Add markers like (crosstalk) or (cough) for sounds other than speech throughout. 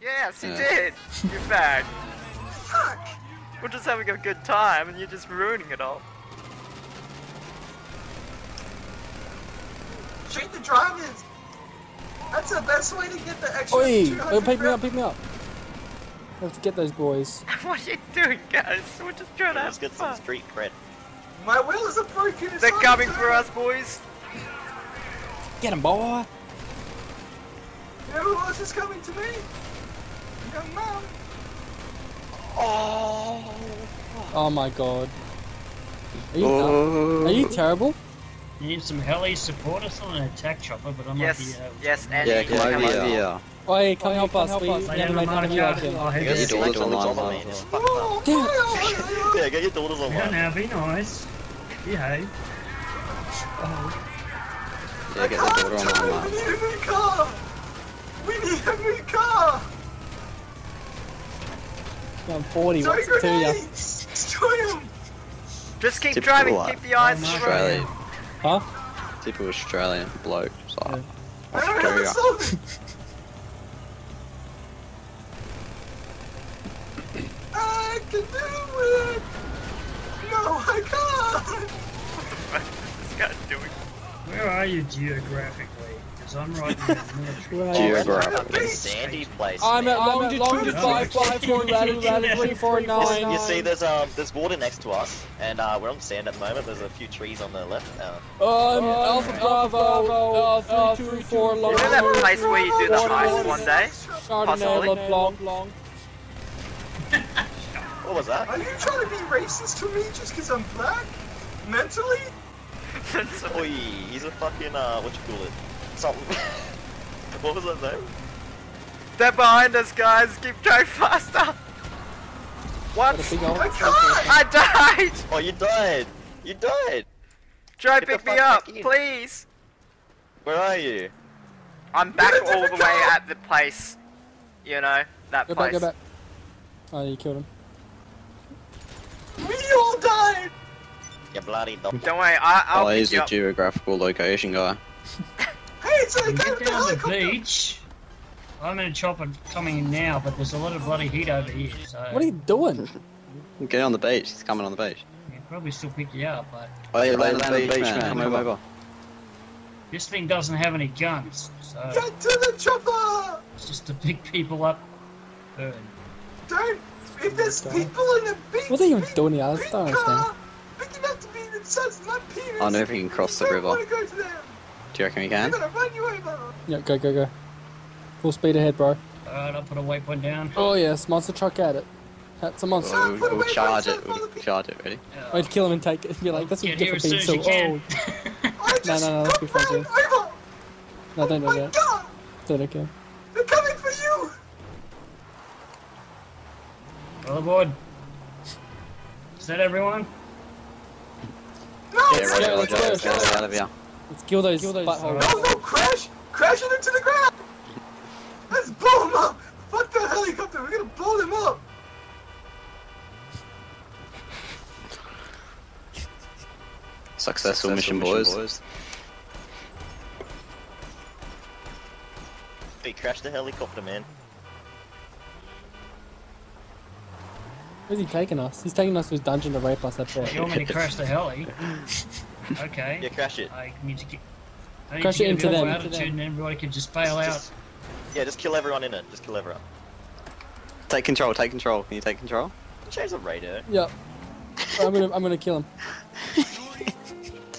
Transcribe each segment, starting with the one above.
Yes, you Yeah. did. You fag. Fuck! We're just having a good time, and you're just ruining it all. Treat the drivers! That's the best way to get the extra Oi! 200 Oh, uh, pick me up, pick me up. I have to get those boys. (laughs) what are you doing, guys? We're just trying to have Let's get some street cred. My wheels are broken. it's They're coming the for us, boys. Get him, boy! You know who else is coming to me? Young man. Oh! Oh my god. Are you, Oh. are you oh. terrible? You need some heli support us on an attack chopper, but I might Yes, uh, be able to- yes, Yeah, uh, come can over come here. Oi, come help us. We I haven't am made a none of you Monica. again. Oh, You your Your daughters daughters on the online, job, man. man. It's Oh, fucked up. Damn. oh, Yeah, get your daughters Yeah, online. now be nice. Behave. Yeah, get the daughter on We online. need a new car! We need a new car! I'm 40, Throw what's it to ya? grenades! Destroy them! Just keep Typical, driving. uh, Keep the eyes Oh, on the road. Australian. Huh? Typical Australian bloke. So, Yeah. I don't have a I can do it! No, I can't! What is (laughs) this guy doing? Where are you geographically? Because I'm right in the military. Where are Geo- you? Geographic. Sandy place. I'm at longitude 554 (laughs) latitude latitude 349. You see, there's um, there's water next to us, and uh, we're on the sand at the moment. There's a few trees on the left. Uh, Um, Alpha Bravo, uh, 324 You know that place where you do the Water, heist one day? Chardonnay, Possibly. Blanc. (laughs) what was that? Are you trying to be racist to me just because I'm black? Mentally? (laughs) Oi, he's a fucking uh, what you call it? Something. (laughs) what was that name? They're behind us, guys. Keep going faster. What? Got a big old- oh, I! I died. Oh, you died. You died. Try Get pick me up, please. Where are you? I'm back Get all the way car. at the place. You know that Go back, place. go back. Oh, you killed him. We all died! You bloody dog. Don't worry, I, I'll Oh, pick he's you a up. geographical location guy. (laughs) Hey, it's a get with the down the beach. I'm in a chopper coming in now, but there's a lot of bloody heat over here, so What are you doing? Get on the beach. He's coming on the beach. he'd probably still pick you up, but Oh, yeah, land on the beach, man. Come over. this thing doesn't have any guns, so Get to the chopper! it's just to pick people up. Burn. Don't! If there's God. people in the beach, What are you even big- doing here? I don't understand. car, Big enough to be the size of my penis. I know if you can cross the Don't river. Do you reckon we They're can? gonna run you over. Yeah, go, go, go. Full speed ahead, bro. Alright, I'll put a waypoint down. Oh yes, monster truck at it. That's a monster. We'll, we'll, we'll charge it. We'll charge it. Ready? Uh, Wait, kill him and take it. (laughs) Be like, that's what you Get get here for as being so old. can. (laughs) I just no, no, let's be friends run here. over. No, don't oh do my that. god! Don't okay. They're coming for you! All aboard. Is that everyone? No! Yeah, no, Roger, go, Roger. let's go, Let's get let's us out of here. Let's kill those, buttholes. No, oh, no, crash! Crash it into the ground! Let's blow them up! Fuck the helicopter, we're gonna blow them up! Successful mission, boys. He crashed the helicopter, man. Where's he taking us? He's taking us to his dungeon to rape us, that's You right. want me to crash the heli? (laughs) (laughs) Okay. Yeah, crash it. I need to get. I need Crash to it into a bit them, into them. and everybody can just bail out. Just- Yeah, just kill everyone in it. Just kill everyone. Take control. Take control. Can you take control? Change the radar. Yeah. I'm gonna, I'm gonna kill him.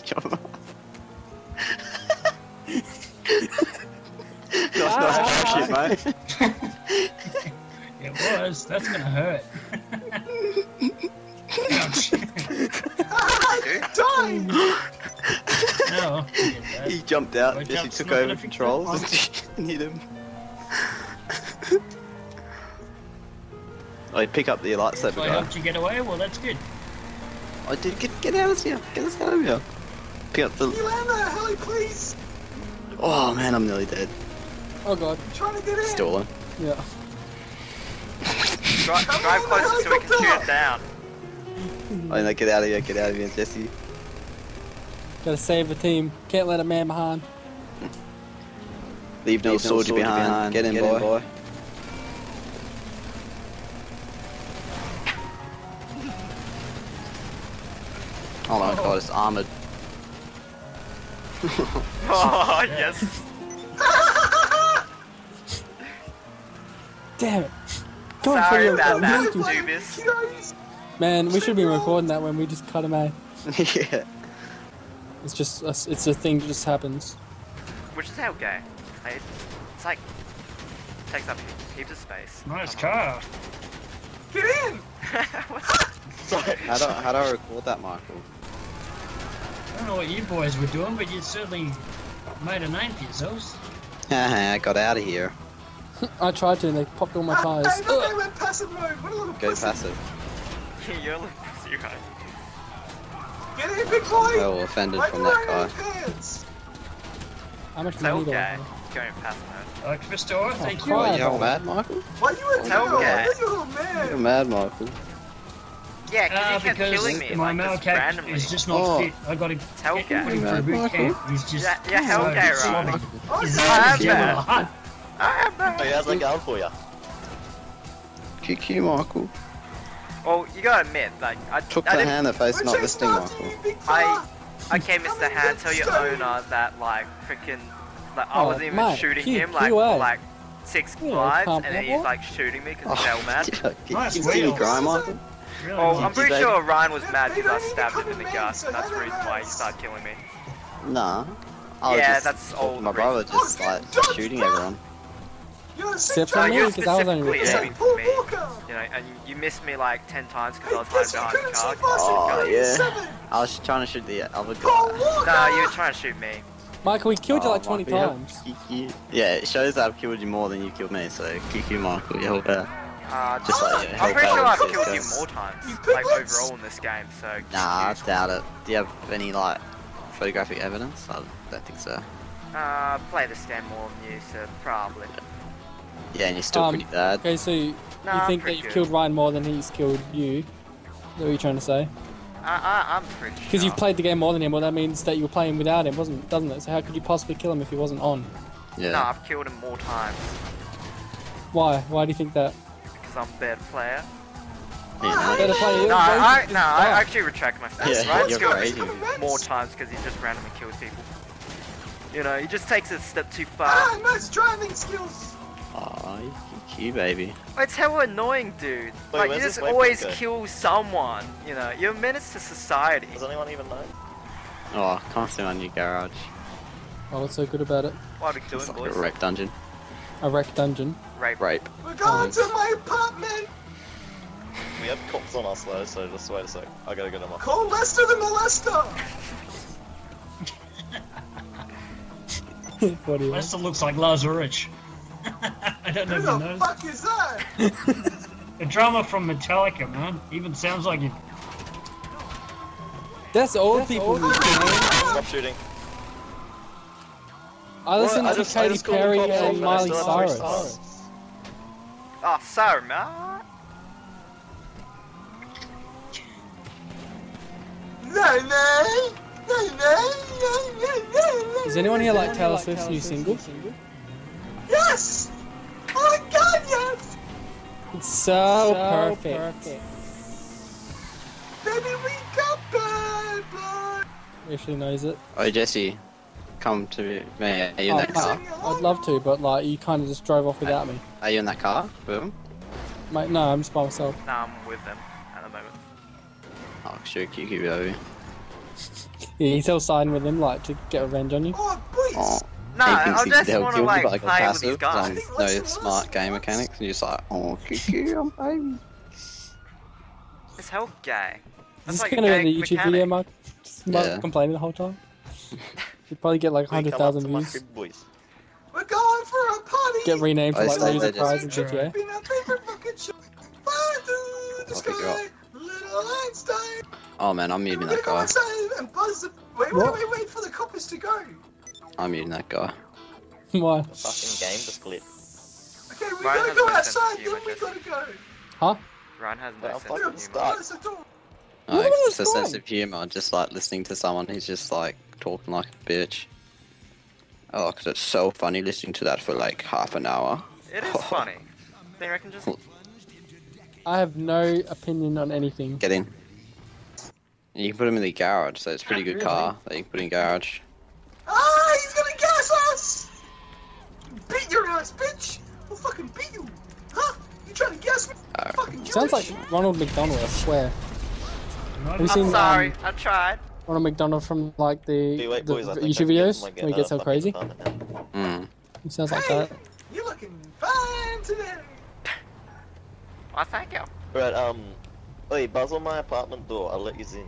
Jump off. That's not how shit, mate. (laughs) It was. That's gonna hurt. (laughs) Ouch. Die! (gasps) no. He jumped out, Wake Jesse up, took over gonna fix controls and (laughs) hit him. (laughs) I pick up the If lightsaber I guy. helped you get away, well, that's good. I did get get out of here. Get us out of here. Pick up Can you land that heli, please? Oh man, I'm nearly dead. Oh god. I'm trying to get in. Stolen. Yeah. Drive, drive closer so we can shoot it down. Oh no, get out of here, get out of here, Jesse. Gotta save the team. Can't let a man behind. Leave no, Leave soldier, soldier behind. behind. Get in, get boy. In, boy. Oh my god, it's armored. (laughs) oh, yes. Damn it. Go Sorry about that, Dubis. Man, we should be recording that when we just cut him out. (laughs) yeah. It's just, a- it's a thing that just happens. Which is how gay. Like, It's like takes up heaps of space. Nice car. Get in! Sorry. (laughs) How do, how do I record that, Michael? I don't know what you boys were doing, but you certainly made a name for yourselves. (laughs) I got out of here. I tried to and they popped all my Ah, tires. Hey, look, they went passive mode. What a little Go pussy. passive. (laughs) You're like pussy, right? Get in, big boy! Oh, offended Why from that wearing guy. How much It's money do I okay. have? Going past mode. Uh, Christor, thank you. crap. What, you all mad, Michael? Why are you a Tell tail? Cat. Look at your You're man. mad, Michael. Yeah, Uh, because he because killing me my like male just is just not Oh. fit. I got to Tell get him for a boot camp. He's just Yeah, yeah, hell so okay, right? sloppy. Oh, He's yeah. I'm a bad. hot. Man. Hey, how's that going for you? Kick you, Michael. Well, you gotta admit, like, I, Took I the hand that face We're not chasing listening, after Michael. you, I- fella. Okay, Come Mr. and Han, tell your owner that, like, freaking, like, I Oh, wasn't even mate, shooting Q- him, like, for, like, six Yeah, lives, and then he's, like, shooting me because Oh, he's hell mad. yeah, Nice oh, you see me wheels. cry, Michael? Really Well. I'm pretty they- sure Ryan was mad they because I stabbed him in the gut, mates, and that's the reason why he started killing me. Nah. I was Yeah, just, that's all My the brother reason. just Oh, like shooting everyone. You're a Except for me, you're because I was only specifically with aiming Paul me. Walker. You know, and you missed me like ten times because Hey, I was guess who hiding behind the car. Oh, yeah. I was trying to shoot the other guy. Walker. Nah, you were trying to shoot me. Michael, we killed you Oh, like 20 Michael, times. you- Yeah, it shows that I've killed you more than you killed me, so kick you, Michael. You hold that. Uh, Just just like, yeah, I'm pretty sure I've guys, killed you more times, You like overall in this game. So Nah, I doubt it. Do you have any like photographic evidence? I don't think so. uh, play the game more than you, so probably. Yeah, and you're still Um, pretty bad. Okay, so you Nah, I'm think that you've good. killed Ryan more than he's killed you? Is that what you're trying to say? I, I, I'm pretty sure. Because you've played the game more than him, well that means that you were playing without him, wasn't doesn't it? So how could you possibly kill him if he wasn't on? Yeah. No, I've killed him more times Why? Why do you think that? because I'm a better player. Yeah, Better play. No, I, no, I Oh. actually retract my stance. Yeah, Ryan's you're killed crazy. more times because he just randomly kills people. You know, he just takes it a step too far. Ah, nice driving skills. Aw, you kick you, baby. It's hella annoying, dude. Wait, like, you just always go? kill someone. You know, you're a menace to society. Does anyone even know? Oh, I can't see my new garage. Oh, what's so good about it? What are we It's doing, like boys? a wreck dungeon. A wreck dungeon. Rape. Rape. We're going Nice. to my apartment. We have cops on us though, so just wait a sec. I gotta get them up. Call Lester the molester. what do you Lester looks like Lars Ulrich. (laughs) I don't know Who if you the fuck is that? (laughs) The drummer from Metallica, man. Even sounds like him. That's old people. man. (laughs) Stop shooting. I listen I to just- Katy just called the Perry and and Miley still Cyrus. stars. Oh, sorry, man. No, no. No, no, no, no, no. Does anyone here like Taylor Swift's new single? Yes. It's so, perfect. Baby, we got bad blood. Actually knows it. Oh, Jesse, come to me. Are you in Oh, that car? I'd love to, but like you kind of just drove off without me. Are you in that car? Boom. Mate, no, I'm just by myself. Nah, I'm with them at the moment. Oh, sure, kick you, baby. Yeah, he's still siding with him, like to get revenge on you. Oh, please. Oh. No, I thinks he- just they'll want to kill you, like but I go play with these passive, guys. I think No Lester smart was- game mechanics, and you're just like, oh, (laughs) kick you, I'm baby. It's hell gay. Is this like a gonna be gay the YouTube video. Mark? Just Mark Yeah. complaining the whole time. (laughs) You'd probably get like We 100,000 views. We're going for a party. Get renamed for I like stay loser there prize in just- GTA. Been our favorite fucking show. Fire to the I'll pick you sky, little Einstein. Oh man, I'm We're muting gonna that guy. outside and buzz. Wait, wait, What? wait, wait for the coppers to go. I'm muting that guy. (laughs) Why? The fucking game just glitched. Okay, we Ryan gotta go no outside, then we gotta go. Huh? Ryan has no Well, sense fuck of humor. start. Close the door. No, What it's was a sense of humour, just like listening to someone who's just like talking like a bitch. Oh, because it's so funny listening to that for like half an hour. It is (laughs) funny. They reckon just I have no opinion on anything. Get in. You can put them in the garage, so it's a pretty good Really? car that you can put in garage. Ass, bitch! I'll fucking beat you! Huh? You trying to gas me? Uh, fucking Sounds like Ronald McDonald, I swear. Not Have you seen I'm sorry, um, I tried. Ronald McDonald from like the, Okay, wait, the boys, YouTube I'm getting videos my when he gets so crazy? fucking apartment now. mm. He sounds like that. You're looking fine today. (laughs) Well, thank you. Right, um, wait, buzz on my apartment door. I'll let you in.